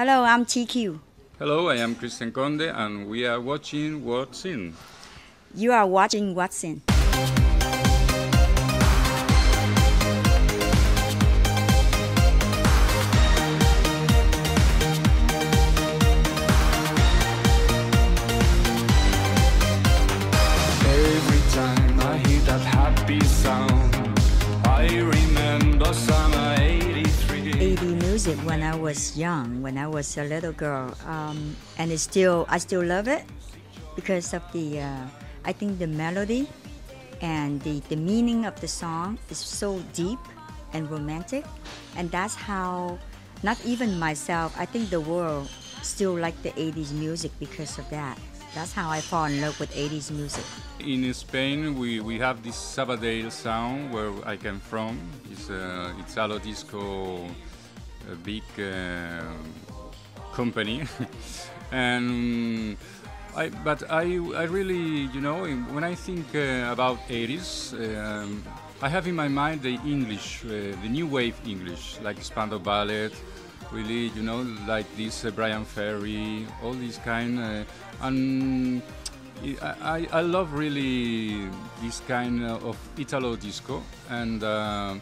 Hello, I'm TQ. Hello, I am Kristian Conde, and we are watching What's In. You are watching What's In. Every time I hear that happy sound, I 80 music when I was young, when I was a little girl, um, and it's still I still love it because of the uh, I think the melody and the, the meaning of the song is so deep and romantic, and that's how not even myself I think the world still like the 80s music because of that. That's how I fall in love with 80s music. In Spain, we, we have this Sabadell sound where I came from. It's a, uh, Italo Disco, a big uh, company. and I, but I, I really, you know, when I think uh, about 80s, um, I have in my mind the English, uh, the new wave English, like Spandau Ballet, really, you know, like this uh, Bryan Ferry, all these kind, uh, and I, I, I love really this kind of Italo disco, and uh,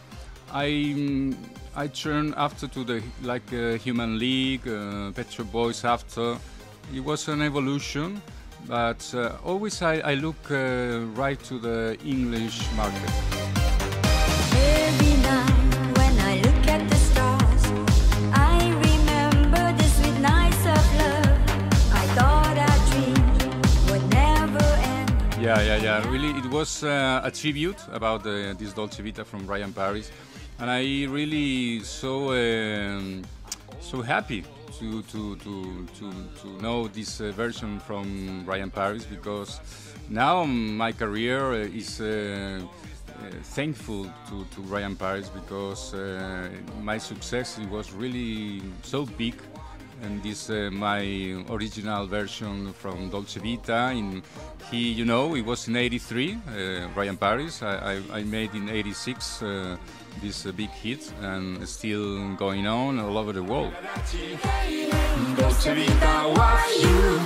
I I turned after to the like uh, Human League, uh, Pet Shop Boys after. It was an evolution, but uh, always I, I look uh, right to the English market. Every night when I look at the stars, I remember the sweet nights of love. I thought our dreams would never end. Yeah, yeah, yeah. Really, it was uh, a tribute about uh, this Dolce Vita from Ryan Paris, and I really so um, so happy to to to to, to know this uh, version from Ryan Paris because now my career uh, is. Uh, uh, thankful to, to Ryan Paris because uh, my success was really so big and this uh, my original version from Dolce Vita in he you know it was in 83 uh, Ryan Paris I, I, I made in 86 uh, this uh, big hit and still going on all over the world. Dolce Vita, why you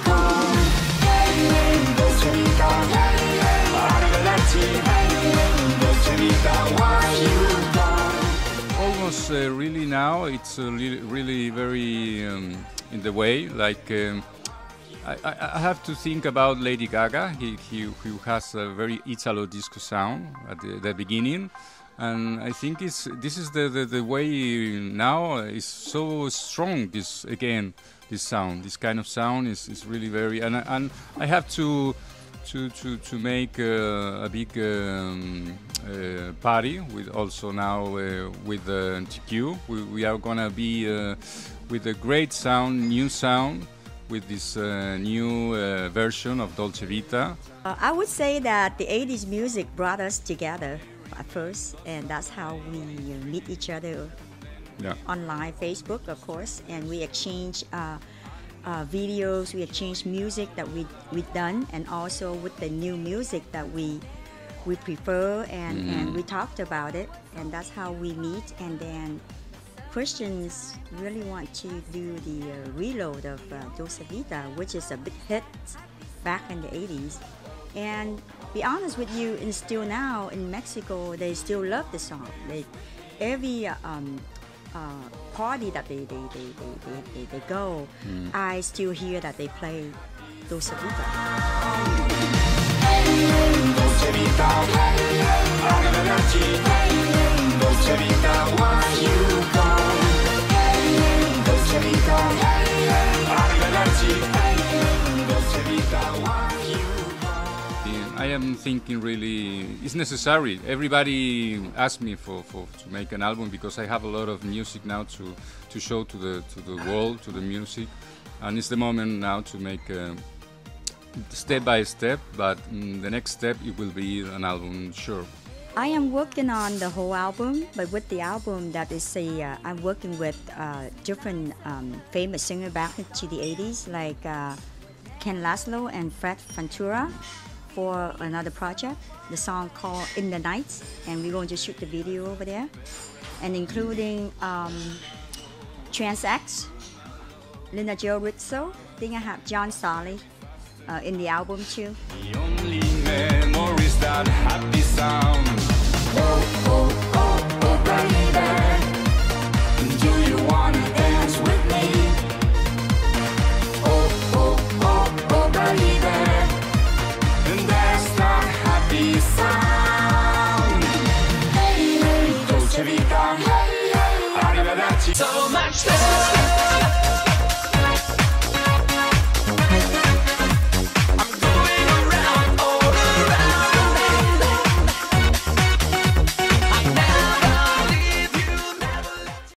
uh, really now it's uh, really, very um, in the way like um, I, I, I have to think about Lady Gaga. He, he, who has a very Italo disco sound at the, the beginning. And I think it's this is the, the, the way now is so strong this again this sound. This kind of sound is, is really very and, and I have to to to to make uh, a big um, uh, party with also now uh, with uh, TQ. We, we are gonna be uh, with a great sound, new sound, with this uh, new uh, version of Dolce Vita. Uh, I would say that the 80s music brought us together at first, and that's how we meet each other Yeah. online, Facebook, of course, and we exchange uh, videos, we exchange music that we we done, and also with the new music that we we prefer, and, and we talked about it, and that's how we meet. And then Christians really want to do the uh, reload of uh, Dolce Vita, which is a big hit back in the 80s. And be honest with you, and still now in Mexico, they still love the song. They, every uh, um, uh, party that they, they, they, they, they, they, they go, I still hear that they play Dolce Vita. Dolce I am thinking really it's necessary. Everybody asks me for, for to make an album because I have a lot of music now to, to show to the to the world, to the music, and it's the moment now to make uh, step by step. But mm, the next step it will be an album, sure. I am working on the whole album, but with the album that is a, uh, I'm working with uh, different um, famous singer back to the 80s, like uh, Ken Laszlo and Fred Ventura for another project. The song called In the Nights, and we're going to shoot the video over there, and including um, Trans X Linda Jo Rizzo. I think I have John Solly uh, in the album too. The So much love.